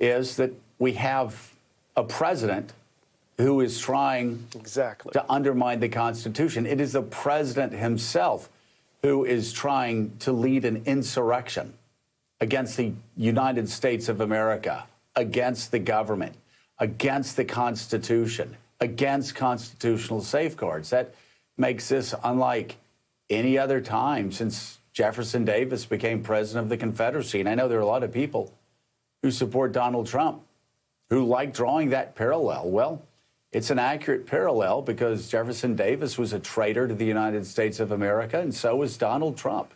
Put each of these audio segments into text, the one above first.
is that we have a president who is trying exactly to undermine the Constitution. It is the president himself who is trying to lead an insurrection against the United States of America, against the government, against the Constitution, against constitutional safeguards. That makes this unlike any other time since Jefferson Davis became president of the Confederacy. And I know there are a lot of people who support Donald Trump who like drawing that parallel. Well, it's an accurate parallel because Jefferson Davis was a traitor to the United States of America, and so was Donald Trump.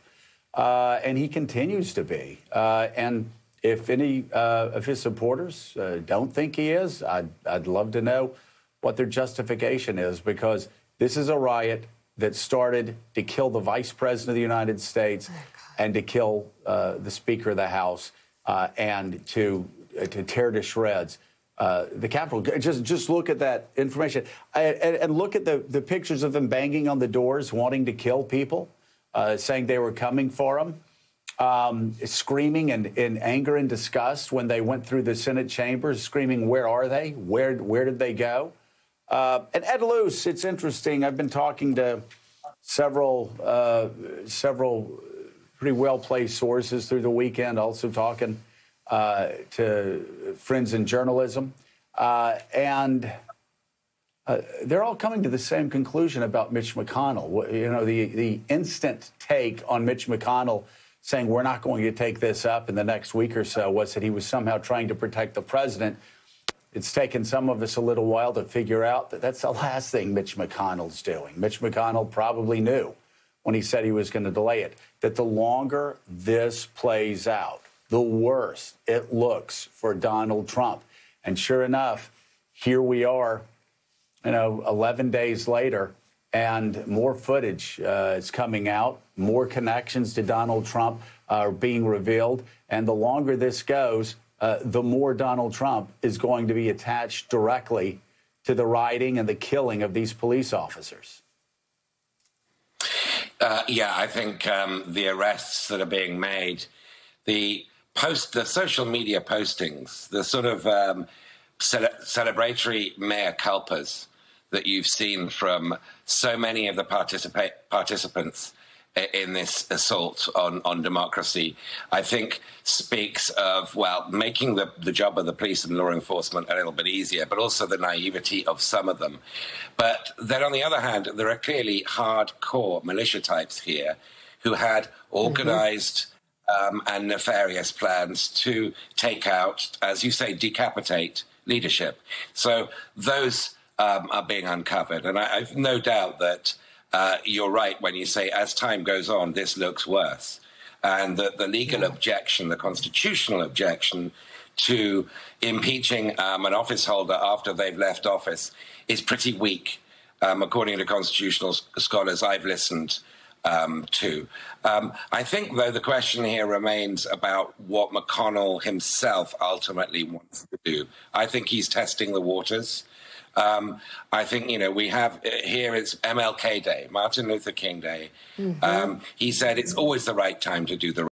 Uh, and he continues to be. Uh, and if any uh, of his supporters uh, don't think he is, I'd, I'd love to know what their justification is because this is a riot that started to kill the vice president of the United States oh, and to kill uh, the Speaker of the House uh, and to, to tear to shreds uh, the Capitol. Just just look at that information and, and, look at the, the pictures of them banging on the doors, wanting to kill people, uh, saying they were coming for them, um, screaming in, in anger and disgust when they went through the Senate chambers, screaming, "Where are they? Where where did they go?" Uh, and Ed Luce, it's interesting. I've been talking to several uh, several pretty well placed sources through the weekend, also talking uh, to friends in journalism. Uh, and uh, they're all coming to the same conclusion about Mitch McConnell. You know, the, the instant take on Mitch McConnell saying we're not going to take this up in the next week or so was that he was somehow trying to protect the president. It's taken some of us a little while to figure out that that's the last thing Mitch McConnell's doing. Mitch McConnell probably knew when he said he was going to delay it that the longer this plays out, the worse it looks for Donald Trump. And sure enough, here we are, you know, 11 days later, and more footage uh, is coming out, more connections to Donald Trump are being revealed. And the longer this goes, uh, the more Donald Trump is going to be attached directly to the rioting and the killing of these police officers. Uh, yeah, I think um, the arrests that are being made, the post the social media postings, the sort of um, cele- celebratory mea culpas that you've seen from so many of the participa- participants in this assault on, on democracy, I think speaks of, well, making the, the job of the police and law enforcement a little bit easier, but also the naivety of some of them. But then on the other hand, there are clearly hardcore militia types here who had organized. Mm-hmm um, and nefarious plans to take out, as you say, decapitate leadership. So those um, are being uncovered. And I, have no doubt that uh, you're right when you say, as time goes on, this looks worse. And that the legal objection, the constitutional objection to impeaching um, an office holder after they've left office is pretty weak. Um, according to constitutional scholars I've listened um, too. Um, I think, though, the question here remains about what McConnell himself ultimately wants to do. I think he's testing the waters. Um, I think, you know, we have uh, here it's MLK Day, Martin Luther King Day. Mm-hmm. Um, he said it's always the right time to do the